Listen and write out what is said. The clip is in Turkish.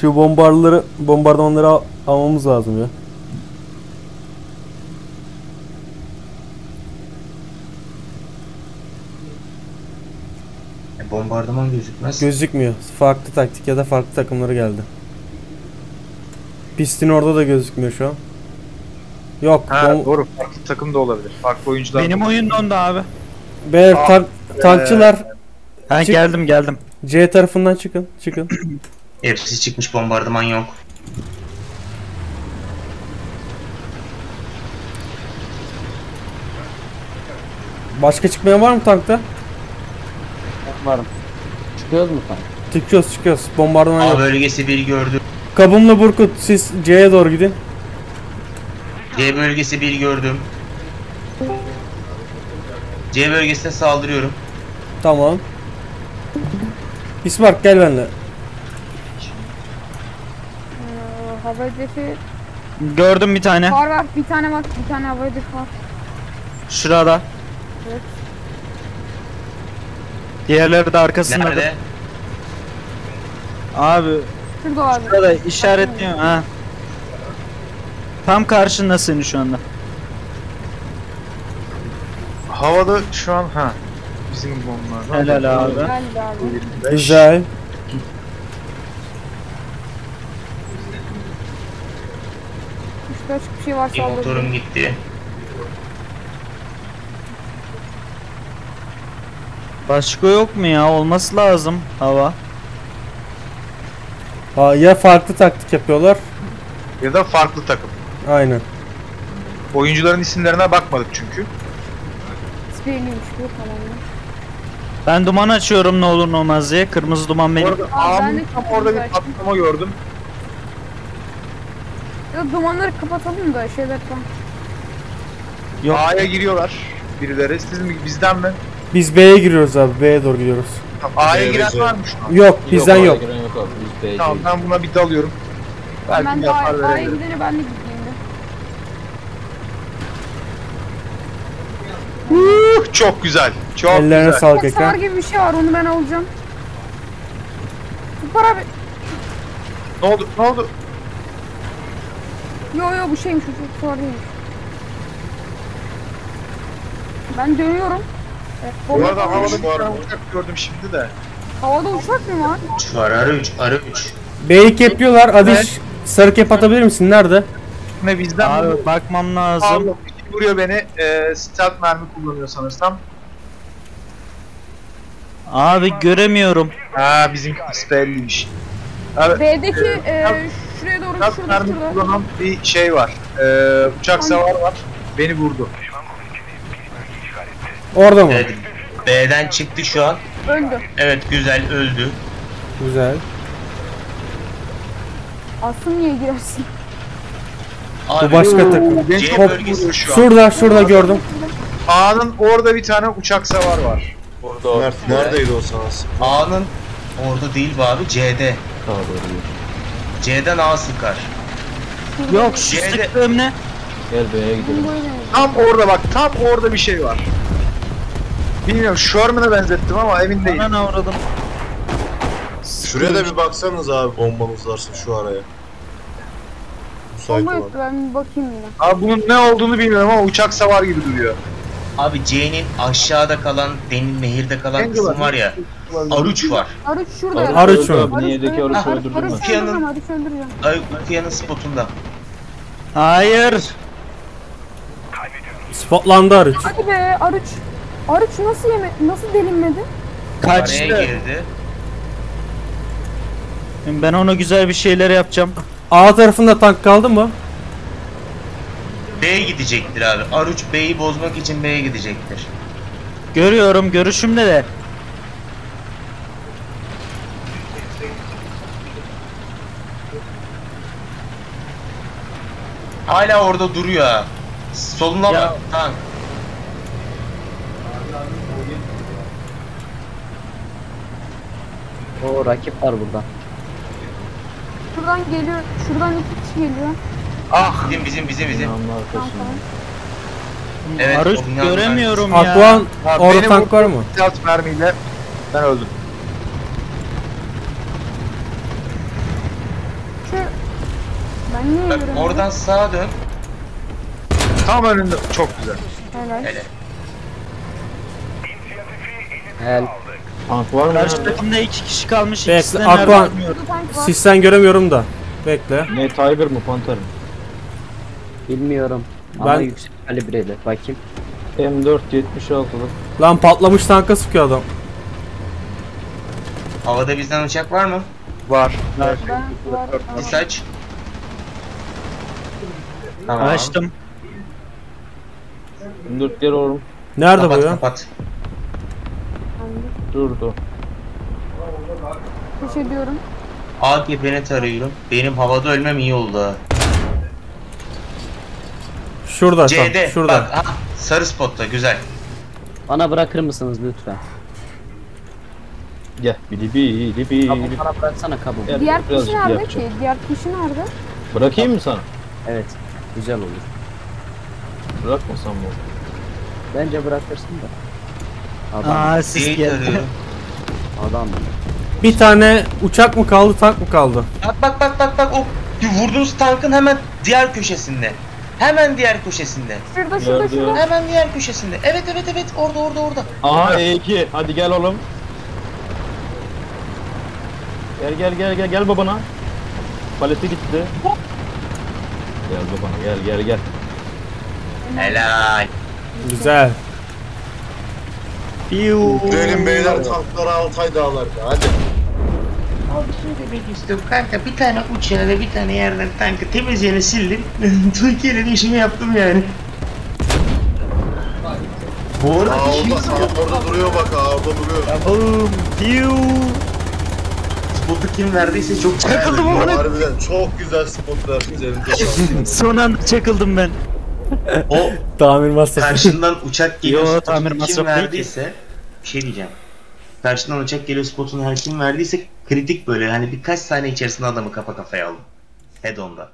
Şu bombarları, bombardımanları al- almamız lazım ya. E, bombardıman gözükmez. Gözükmüyor. Farklı taktik ya da farklı takımları geldi. Pistin orada da gözükmüyor şu an. Yok. Ha bom- doğru farklı takım da olabilir. Farklı oyuncular. Benim oyun dondu abi. Beyler tank- tankçılar Ha Çık. geldim geldim. C tarafından çıkın. Çıkın. Hepsi çıkmış bombardıman yok. Başka çıkmayan var mı tankta? Varım. Çıkıyoruz mu sen? Çıkıyoruz çıkıyoruz. Bombardıman A yok. bölgesi bir gördüm. Kabımla Burkut siz C'ye doğru gidin. C bölgesi bir gördüm. C bölgesine saldırıyorum. Tamam. Bismarck gel benimle. Ee, hava hedefi Gördüm bir tane. var var bir tane var bir tane hava hedefi var. Şurada. Evet. Diğerleri de arkasında. Nerede? Abi Şurada abi. şurada işaretliyorum ha. Tam karşında senin şu anda. Havada şu an ha. Bizim bombalar. Helal abi. Geldi abi. Güzel. Üstte açık bir şey var Bir motorum gitti. Başka yok mu ya? Olması lazım hava. Ha, ya farklı taktik yapıyorlar. Ya da farklı takım. Aynen. Oyuncuların isimlerine bakmadık çünkü. Spirliymiş bu tamam. ya. Ben duman açıyorum ne olur ne olmaz diye. Kırmızı duman benim. Orada Aa, ben de tam çok orada bir güzel. patlama gördüm. Ya dumanları kapatalım da şeyler falan. Yok. A'ya giriyorlar birileri. Siz mi bizden mi? Biz B'ye giriyoruz abi. B'ye doğru gidiyoruz. Tamam, A'ya giren var mı şu an? Yok bizden yok. giren yok abi. Biz B'ye Tamam ben buna bir dalıyorum. Belki ben de yapar A'ya A'ya verebilirim. gidene ben de gideyim de. Uh, çok güzel. Çok Ellerine güzel. sağlık savar Ekrem. gibi bir şey var onu ben alacağım. Süper abi. Ne oldu? Ne oldu? Yo yo bu şeymiş bu savar değilmiş. Ben dönüyorum. Evet, Bu arada havada bir tane uçak gördüm şimdi de. Havada uçak mı var? 3 var arı 3 arı 3. B'yi kepliyorlar. Adiş sarı kep atabilir misin? Nerede? Ne bizden mi? Abi bakmam lazım. Pardon, iki vuruyor beni. Ee, stealth mermi kullanıyor sanırsam. Abi göremiyorum. Ha bizim XP50'ymiş. Abi B'deki Ee, e, şuraya doğru şurada mermi şurada. kullanan bir şey var. Ee, uçak savar var. Beni vurdu. Orada mı? Evet. B'den çıktı şu an. Öldü. Evet güzel öldü. Güzel. Asım niye girersin? Abi, Bu başka takım. Beni C çok bölgesi. şu an. Şurada şurada gördüm. A'nın orada bir tane uçak savar var. Orada. Mert neredeydi o sahası? A'nın orada değil bu abi C'de. Sağa doğru. C'den A sıkar. Yok şu C'de- sıktığım ne? Gel B'ye gidelim. Tam orada bak, tam orada bir şey var. Bilmiyorum, Sherman'a benzettim ama emin değilim. Bana ne uğradım? Şuraya da bir baksanız abi bombanız varsa şu araya. Müsait Bomba olan. ben bir bakayım yine. Abi bunun ne olduğunu bilmiyorum ama uçak savar gibi duruyor. Abi C'nin aşağıda kalan denin nehirde kalan Hangi kısım var ya. Arıç var. Arıç şurada. Arıç ya. Arıç mı? öldü abi. Niye'deki Arıç, öldürdüm ben. öldüreceğim. Ay Ukiyan'ın spotunda. Hayır. Spotlandı arıç. Hadi be Arıç. Arıç nasıl yeme nasıl delinmedi? Araya Kaçtı. girdi. Ben ona güzel bir şeyler yapacağım. A tarafında tank kaldı mı? B'ye gidecektir abi. Aruç B'yi bozmak için B'ye gidecektir. Görüyorum görüşümde de. Hala orada duruyor ha. Soluna Ya. bak. Tank. O rakip var burada. Şuradan geliyor. Şuradan iki kişi geliyor. Ah. Bizim bizim bizim bizim. Evet, binanın göremiyorum ya. Akbuan orada tank var mı? Stealth mermiyle ben öldüm. Niye Bak göremiyorum? oradan sağa dön. Tam önünde. Çok güzel. Helal. Hele. Hel. Tank var mı? Karşı takımda iki kişi kalmış. Bekle, ikisi de Aqua- nerede bilmiyorum. Burada tank var. Sisten göremiyorum da. Bekle. Ne Tiger mı Panther mı? Bilmiyorum. Ama Ben- yüksek kalibreli. Bakayım. M4 76'lık. Lan patlamış tanka sıkıyor adam. Havada bizden uçak var mı? Var. Ben var. Sis aç. Tamam. Açtım. M4 gel oğlum. Nerede Kapat bu ya? kapat. Durdu. Kuş ediyorum. AGP'ni tarıyorum. Benim havada ölmem iyi oldu ha. Şurada tam. Şurada. bak ha, sarı spotta güzel. Bana bırakır mısınız lütfen? Gel. Bili bili bili. Kabuğu bana bıraksana kabuğu. Gel, Diğer birazcık kişi nerede yapacağım. ki? Diğer kişi nerede? Bırakayım mı sana? Evet. Güzel olur. Bırakmasam mı? Bence bırakırsın da. Adam. Aa siz geldi. Adam. Bir tane uçak mı kaldı tank mı kaldı? Bak bak bak bak bak o vurduğunuz tankın hemen diğer köşesinde. Hemen diğer köşesinde. Şurada şurada Gördüm. şurada. Hemen diğer köşesinde. Evet evet evet orada orada orada. Aha E2. Hadi gel oğlum. Gel gel gel gel gel babana. Paleti gitti. Gel babana gel gel gel. Helal. Güzel. Piu. Benim beyler tankları Altay dağlarda hadi. Abi şey demek istiyorum kanka bir tane uçağı ve bir tane yerden tankı temizliğini sildim. Türkiye'de de işimi yaptım yani. Bu arada Aa orada sağ orada duruyor bak aa orada duruyor. Boom. Piu. spotu kim verdiyse çok Çakıldım amına. Harbiden çok güzel spot verdiniz sağlık. Son anda çakıldım ben. O Tamir masrafı. karşından uçak geliyor Yo, tamir kim masrafı değil ki. verdiyse bir şey diyeceğim. Karşından uçak geliyor spotunu her kim verdiyse kritik böyle hani birkaç saniye içerisinde adamı kafa kafaya aldım. Head on'da.